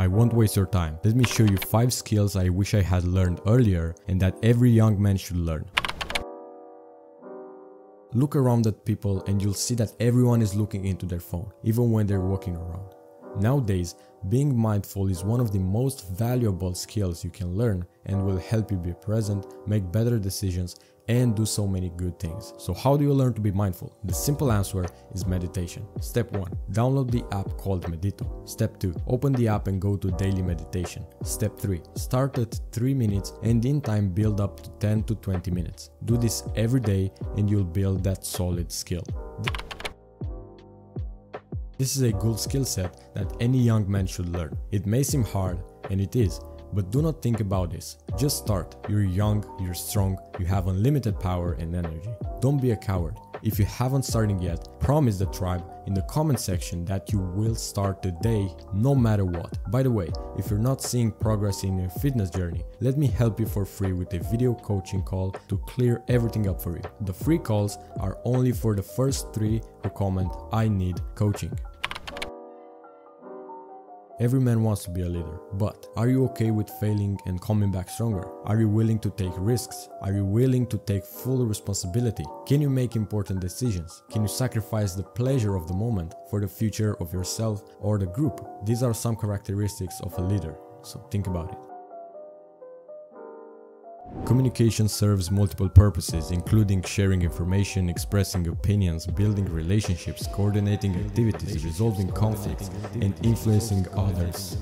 I won't waste your time. Let me show you 5 skills I wish I had learned earlier and that every young man should learn. Look around at people and you'll see that everyone is looking into their phone, even when they're walking around. Nowadays, being mindful is one of the most valuable skills you can learn and will help you be present, make better decisions, and do so many good things. So how do you learn to be mindful? The simple answer is meditation. Step 1. Download the app called Medito. Step 2. Open the app and go to daily meditation. Step 3. Start at 3 minutes and in time build up to 10 to 20 minutes. Do this every day and you'll build that solid skill. This is a good skill set that any young man should learn. It may seem hard, and it is, but do not think about this. Just start. You're young, you're strong, you have unlimited power and energy. Don't be a coward. If you haven't started yet, promise the tribe in the comment section that you will start today no matter what. By the way, if you're not seeing progress in your fitness journey, let me help you for free with a video coaching call to clear everything up for you. The free calls are only for the first three who comment I need coaching. Every man wants to be a leader, but are you okay with failing and coming back stronger? Are you willing to take risks? Are you willing to take full responsibility? Can you make important decisions? Can you sacrifice the pleasure of the moment for the future of yourself or the group? These are some characteristics of a leader, so think about it. Communication serves multiple purposes, including sharing information, expressing opinions, building relationships, coordinating activities, resolving conflicts, and influencing others.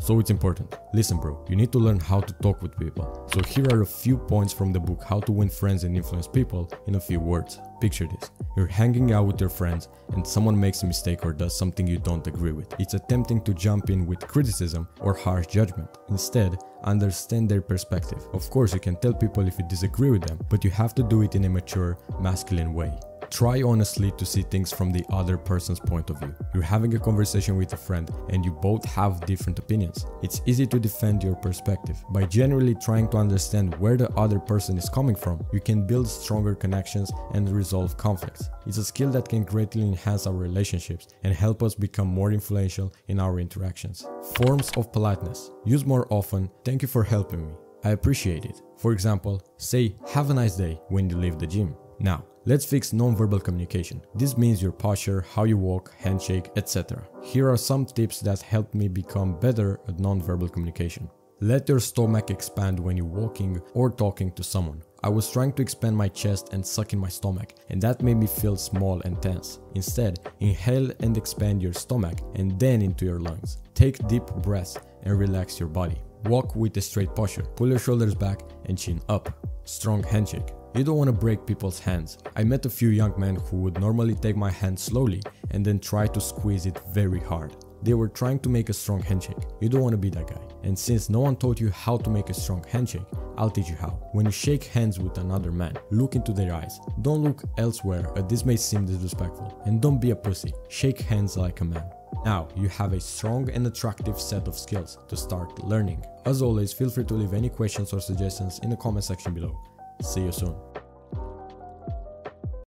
So it's important. Listen, bro, you need to learn how to talk with people. So here are a few points from the book How to Win Friends and Influence People in a few words. Picture this. You're hanging out with your friends and someone makes a mistake or does something you don't agree with. It's attempting to jump in with criticism or harsh judgment. Instead, understand their perspective. Of course, you can tell people if you disagree with them, but you have to do it in a mature, masculine way. Try honestly to see things from the other person's point of view. You're having a conversation with a friend and you both have different opinions. It's easy to defend your perspective. By generally trying to understand where the other person is coming from, you can build stronger connections and resolve conflicts. It's a skill that can greatly enhance our relationships and help us become more influential in our interactions. Forms of politeness. Use more often. Thank you for helping me. I appreciate it. For example, say have a nice day when you leave the gym. Now, let's fix non-verbal communication. This means your posture, how you walk, handshake, etc. Here are some tips that helped me become better at non-verbal communication. Let your stomach expand when you're walking or talking to someone. I was trying to expand my chest and suck in my stomach, and that made me feel small and tense. Instead, inhale and expand your stomach and then into your lungs. Take deep breaths and relax your body. Walk with a straight posture. Pull your shoulders back and chin up. Strong handshake. You don't want to break people's hands. I met a few young men who would normally take my hand slowly and then try to squeeze it very hard. They were trying to make a strong handshake. You don't want to be that guy. And since no one taught you how to make a strong handshake, I'll teach you how. When you shake hands with another man, look into their eyes. Don't look elsewhere, as this may seem disrespectful. And don't be a pussy. Shake hands like a man. Now, you have a strong and attractive set of skills to start learning. As always, feel free to leave any questions or suggestions in the comment section below. See you soon.